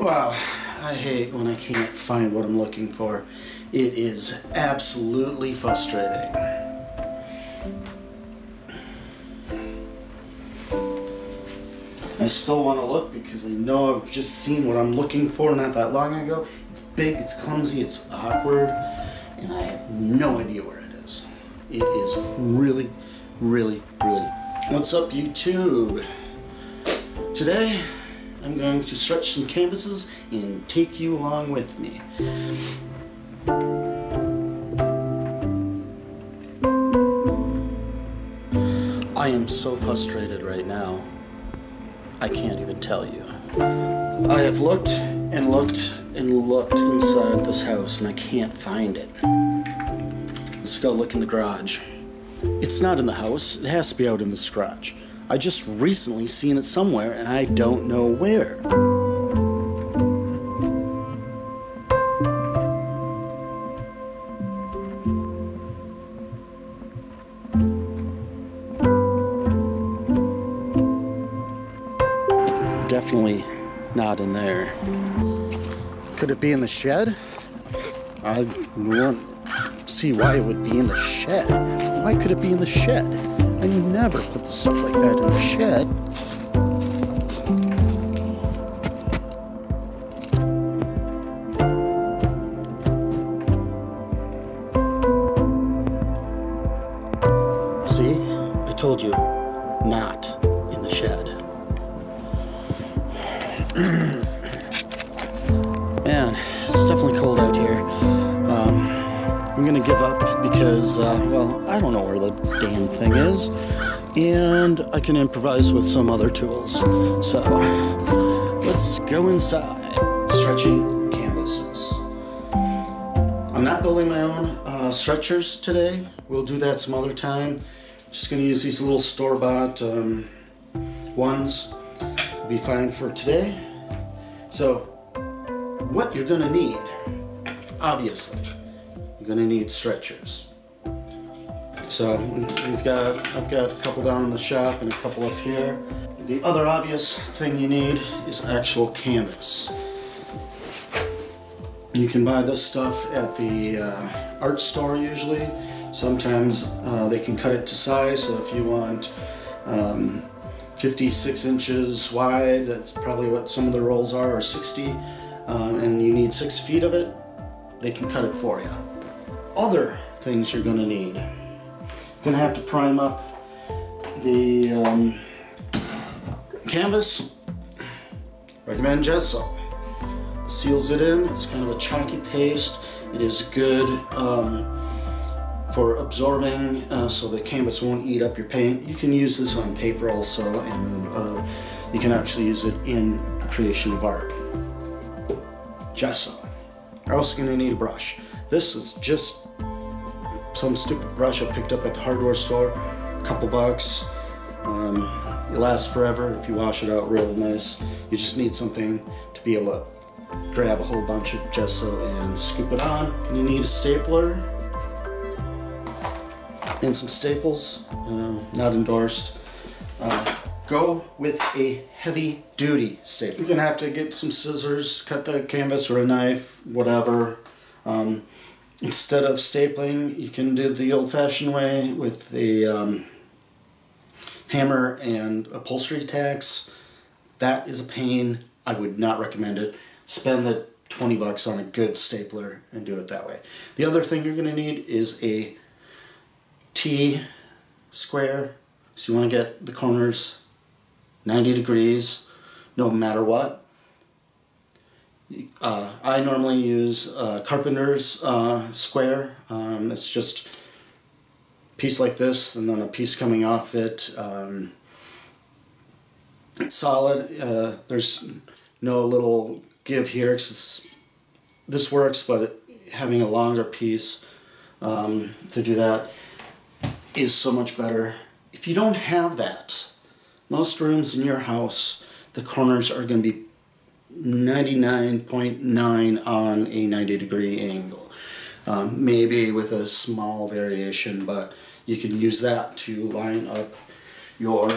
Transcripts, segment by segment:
Wow, I hate when I can't find what I'm looking for. It is absolutely frustrating. I still want to look because I know I've just seen what I'm looking for not that long ago. It's big, it's clumsy, it's awkward, and I have no idea where it is. It is really, really, really. What's up, YouTube? Today, I'm going to stretch some canvases and take you along with me. I am so frustrated right now. I can't even tell you. I have looked and looked and looked inside this house and I can't find it. Let's go look in the garage. It's not in the house, it has to be out in the garage. I just recently seen it somewhere and I don't know where. Definitely not in there. Could it be in the shed? I won't see why it would be in the shed. Why could it be in the shed? Never put stuff like that in the shed. I can improvise with some other tools. So, let's go inside. Stretching canvases. I'm not building my own uh, stretchers today. We'll do that some other time. Just gonna use these little store-bought um, ones. Be fine for today. So, what you're gonna need, obviously, you're gonna need stretchers. So we've got, I've got a couple down in the shop and a couple up here. The other obvious thing you need is actual canvas. You can buy this stuff at the uh, art store usually. Sometimes uh, they can cut it to size, so if you want um, 56 inches wide, that's probably what some of the rolls are, or 60, um, and you need six feet of it, they can cut it for you. Other things you're gonna need. Gonna have to prime up the um, canvas. Recommend gesso. Seals it in. It's kind of a chunky paste. It is good um, for absorbing uh, so the canvas won't eat up your paint. You can use this on paper also and uh, you can actually use it in creation of art. Gesso. You're also to need a brush. This is just some stupid brush I picked up at the hardware store, a couple bucks. Um, it lasts forever if you wash it out real nice. You just need something to be able to grab a whole bunch of gesso and scoop it on. You need a stapler and some staples, uh, not endorsed. Uh, go with a heavy duty stapler. You're gonna have to get some scissors, cut the canvas or a knife, whatever. Um, instead of stapling, you can do the old fashioned way with the um, hammer and upholstery tacks. That is a pain. I would not recommend it. Spend the 20 bucks on a good stapler and do it that way. The other thing you're going to need is a T square. So you want to get the corners 90 degrees no matter what. Uh, I normally use uh, Carpenter's uh, square. Um, it's just piece like this and then a piece coming off it. Um, it's solid. Uh, there's no little give here this works, but it, having a longer piece um, to do that is so much better. If you don't have that, most rooms in your house, the corners are going to be 99.9 on a 90 degree angle. Um, maybe with a small variation, but you can use that to line up your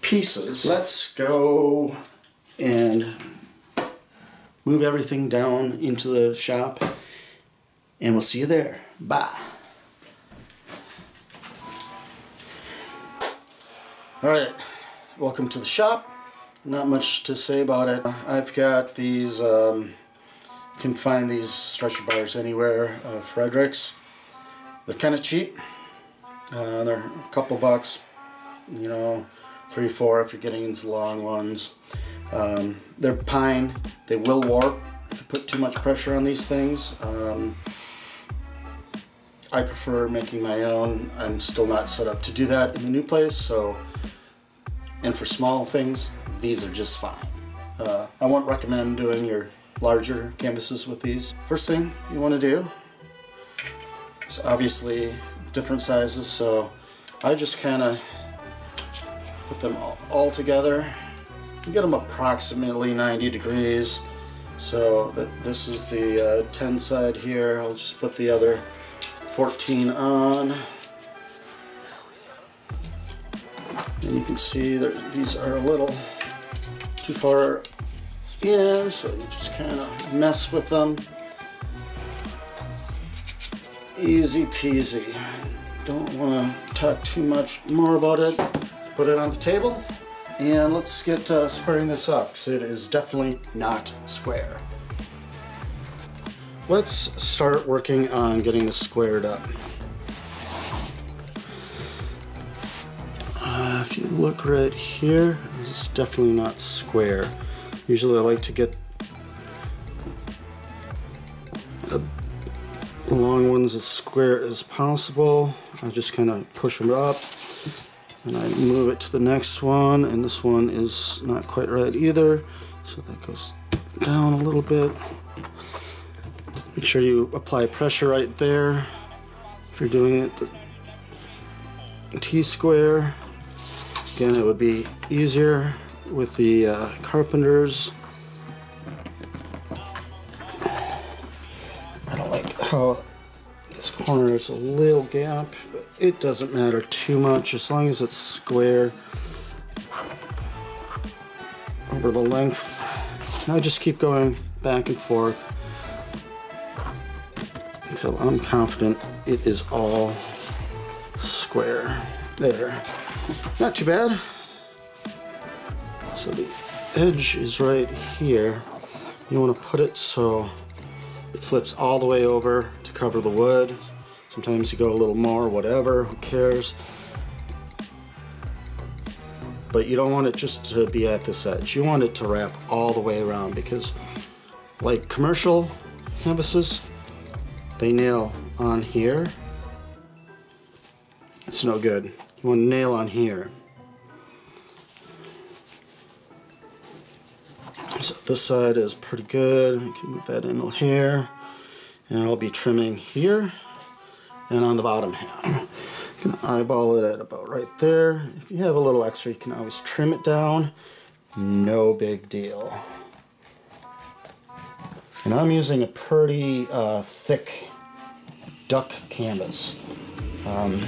pieces. Let's go and move everything down into the shop, and we'll see you there. Bye. Alright, welcome to the shop. Not much to say about it. I've got these, um, you can find these stretcher bars anywhere, uh, Fredrix. They're kind of cheap. Uh, they're a couple bucks, you know, three, four if you're getting into long ones. Um, they're pine. They will warp if you put too much pressure on these things. Um, I prefer making my own. I'm still not set up to do that in the new place, so and for small things, these are just fine. Uh, I won't recommend doing your larger canvases with these. First thing you want to do is obviously different sizes, so I just kind of put them all, together. You get them approximately 90 degrees. So that this is the uh, 10 side here. I'll just put the other 14 on. And you can see that these are a little too far in, so you just kind of mess with them. Easy peasy. Don't want to talk too much more about it. Put it on the table, and let's get uh, squaring this off, because it is definitely not square. Let's start working on getting this squared up. if you look right here, it's definitely not square. Usually I like to get the long ones as square as possible. I just kind of push them up and I move it to the next one and this one is not quite right either so that goes down a little bit. Make sure you apply pressure right there if you're doing it the T-square Again, it would be easier with the uh, carpenters. I don't like how this corner is a little gap, but it doesn't matter too much as long as it's square over the length. And I just keep going back and forth until I'm confident it is all square. There. Not too bad. So the edge is right here. You want to put it so it flips all the way over to cover the wood. Sometimes you go a little more, whatever, who cares. But you don't want it just to be at this edge. You want it to wrap all the way around because like commercial canvases, they nail on here. It's no good. To nail on here. So this side is pretty good. I can move that in here. And I'll be trimming here and on the bottom half. You can eyeball it at about right there. If you have a little extra, you can always trim it down. No big deal. And I'm using a pretty uh, thick duck canvas. Um,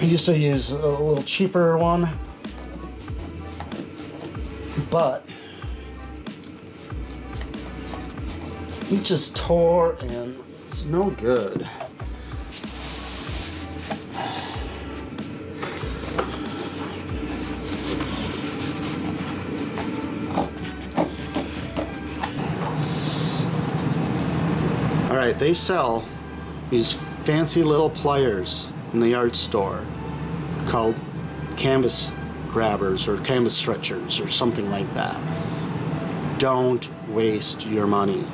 I used to use a little cheaper one, but he just tore and it's no good. All right, they sell these fancy little pliers in the art store called canvas grabbers or canvas stretchers or something like that. Don't waste your money.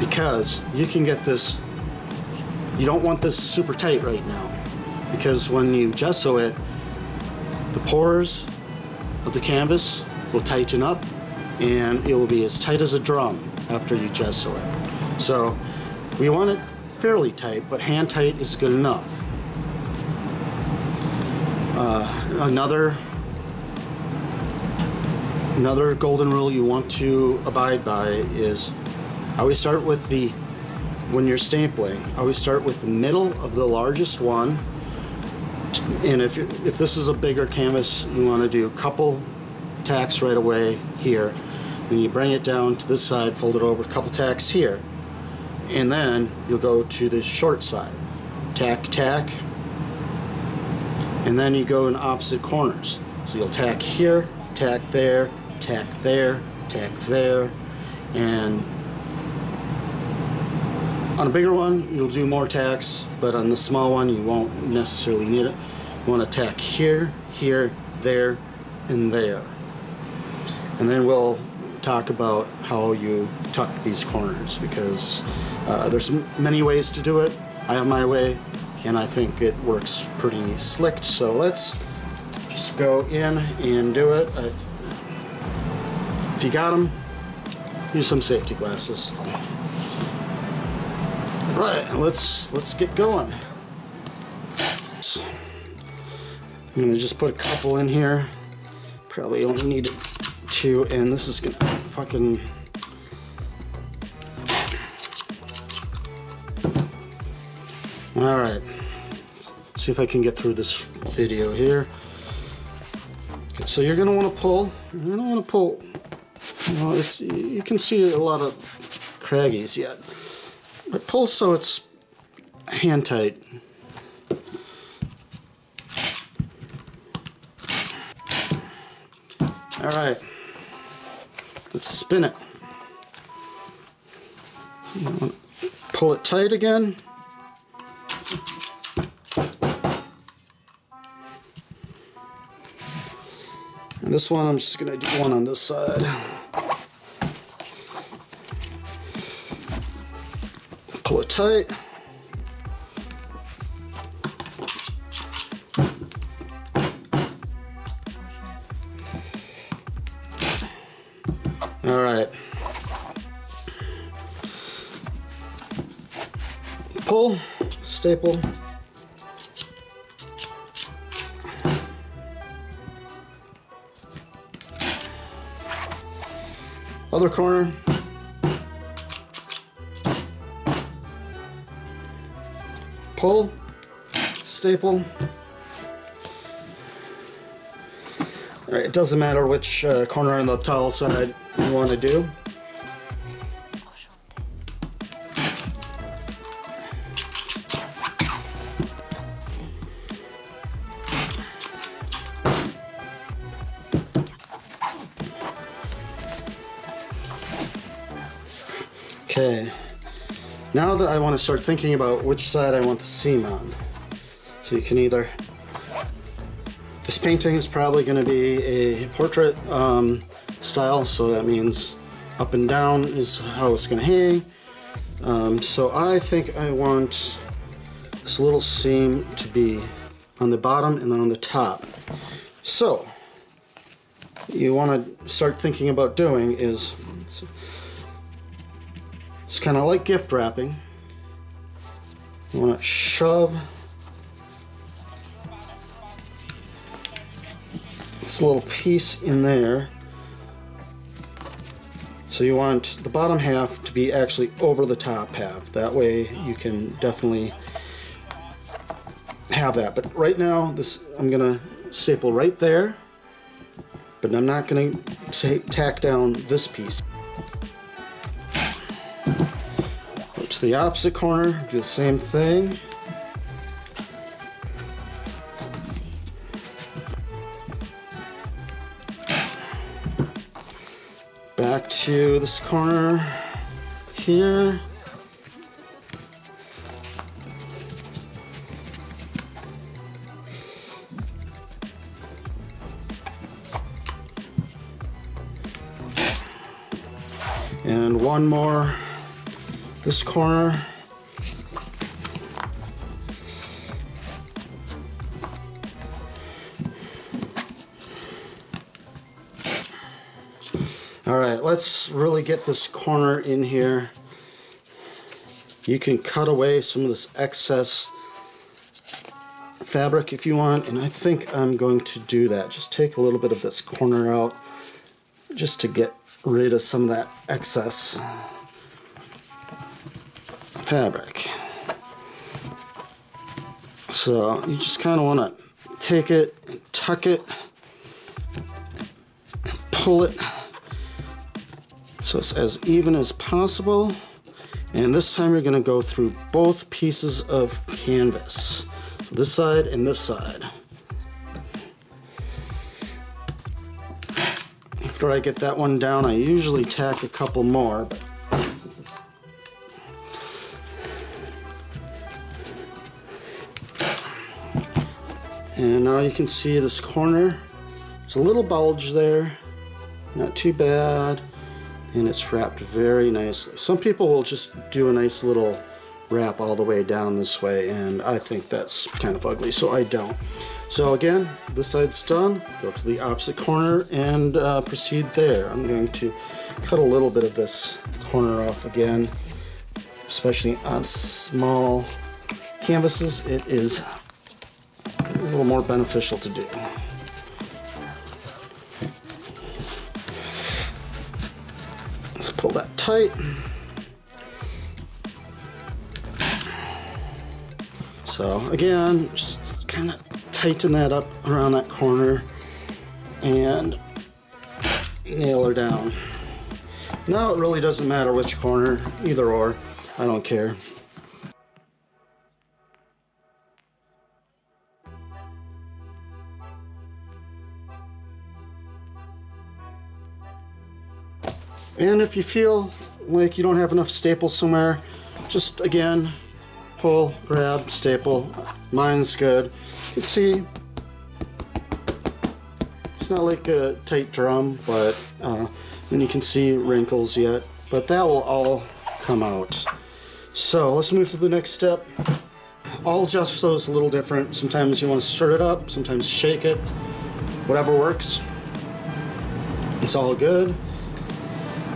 Because you can get this, you don't want this super tight right now. Because when you gesso it, the pores of the canvas will tighten up and it will be as tight as a drum after you gesso it. So we want it fairly tight, but hand tight is good enough. Uh, another another golden rule you want to abide by is I always start with the when you're stapling always start with the middle of the largest one and if if this is a bigger canvas you want to do a couple tacks right away here. Then you bring it down to this side, fold it over, a couple tacks here. And then you'll go to the short side. Tack, tack. And then you go in opposite corners. So you'll tack here, tack there, tack there, tack there. And on a bigger one, you'll do more tacks, but on the small one, you won't necessarily need it. You want to tack here, here, there, and there. And then we'll talk about how you tuck these corners because uh, there's many ways to do it. I have my way, and I think it works pretty slick. So let's just go in and do it. I, if you got them, use some safety glasses. Right, let's let's get going. I'm gonna just put a couple in here. Probably only need two, and this is gonna fucking. All right, Let's see if I can get through this video here. So you're gonna want to pull. You're gonna want to pull. You know, you can see a lot of craggies yet. But pull so it's hand tight. All right, let's spin it. Pull it tight again. And this one, I'm just gonna do one on this side. pull it tight. All right. Pull, staple. Other corner. pull, staple. All right, it doesn't matter which uh, corner on the towel side you want to do. To start thinking about which side I want the seam on. So you can either, this painting is probably going to be a portrait um, style, so that means up and down is how it's going to hang. Um, so I think I want this little seam to be on the bottom and then on the top. So, you want to start thinking about doing is it's kind of like gift wrapping. You want to shove this little piece in there. So you want the bottom half to be actually over the top half. That way you can definitely have that. But right now, this I'm gonna staple right there, but I'm not gonna tack down this piece. The opposite corner, do the same thing. Back to this corner here. And one more this corner. All right, let's really get this corner in here. You can cut away some of this excess fabric if you want, and I think I'm going to do that. Just take a little bit of this corner out just to get rid of some of that excess fabric. So you just kind of want to take it tuck it, pull it so it's as even as possible. And this time you're going to go through both pieces of canvas. So this side and this side. After I get that one down, I usually tack a couple more, but now you can see this corner. it's a little bulge there, not too bad, and it's wrapped very nicely. Some people will just do a nice little wrap all the way down this way, and I think that's kind of ugly, so I don't. So again, this side's done. Go to the opposite corner and uh, proceed there. I'm going to cut a little bit of this corner off again, especially on small canvases. It is little more beneficial to do. Let's pull that tight. So again, just kind of tighten that up around that corner and nail her down. Now it really doesn't matter which corner, either or, I don't care. And if you feel like you don't have enough staples somewhere, just again, pull, grab, staple. Mine's good. You can see it's not like a tight drum, but uh, and you can see wrinkles yet, but that will all come out. So let's move to the next step. All gesso is a little different. Sometimes you want to stir it up, sometimes shake it, whatever works. It's all good.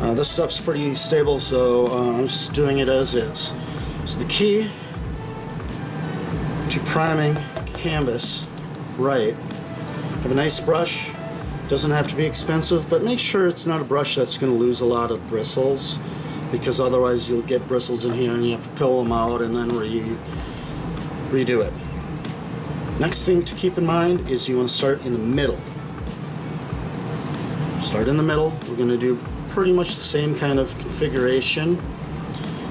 Uh, this stuff's pretty stable, so uh, I'm just doing it as is. So the key to priming canvas right, have a nice brush. Doesn't have to be expensive, but make sure it's not a brush that's going to lose a lot of bristles, because otherwise you'll get bristles in here and you have to pull them out and then re redo it. Next thing to keep in mind is you want to start in the middle. Start in the middle. We're going to do pretty much the same kind of configuration.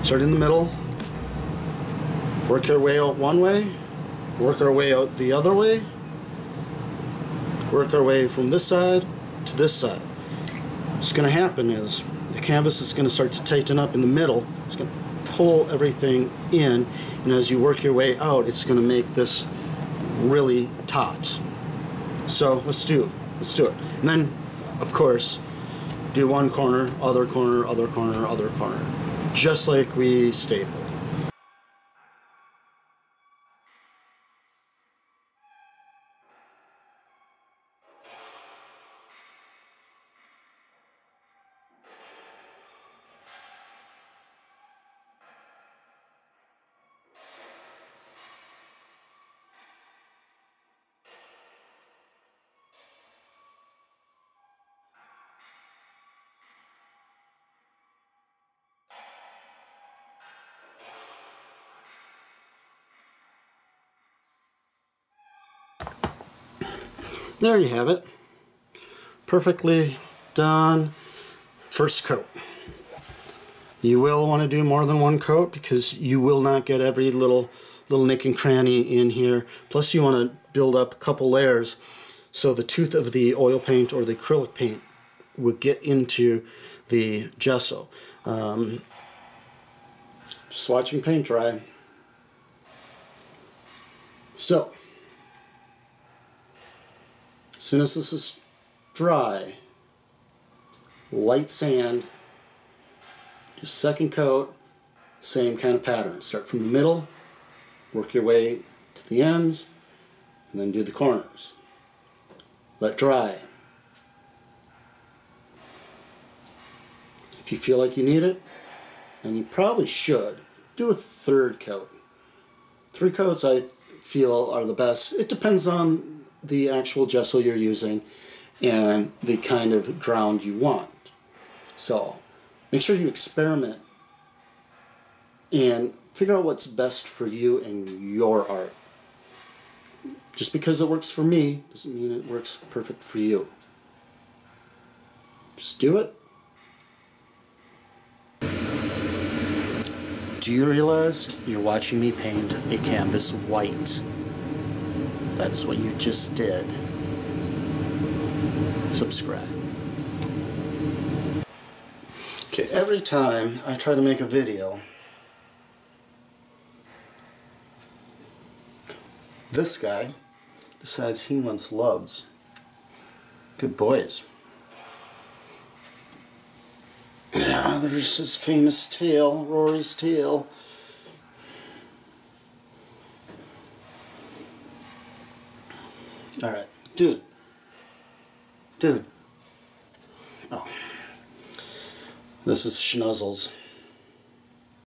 Start in the middle, work your way out one way, work our way out the other way, work our way from this side to this side. What's going to happen is the canvas is going to start to tighten up in the middle. It's going to pull everything in, and as you work your way out, it's going to make this really taut. So let's do it. Let's do it. And then, of course, do one corner, other corner, other corner, other corner, just like we staple. There you have it. Perfectly done first coat. You will want to do more than one coat because you will not get every little little nick and cranny in here. Plus you want to build up a couple layers so the tooth of the oil paint or the acrylic paint would get into the gesso. Um, just watching paint dry. So, as soon as this is dry, light sand, do second coat, same kind of pattern. Start from the middle, work your way to the ends, and then do the corners. Let dry. If you feel like you need it, and you probably should, do a third coat. Three coats I feel are the best. It depends on the actual gesso you're using and the kind of ground you want. So make sure you experiment and figure out what's best for you and your art. Just because it works for me doesn't mean it works perfect for you. Just do it. Do you realize you're watching me paint a canvas white? That's what you just did. Subscribe. Okay, every time I try to make a video, this guy decides he wants loves. Good boys. Yeah, there's his famous tail, Rory's tail. Alright, dude. Dude. Oh. This is Schnuzzles.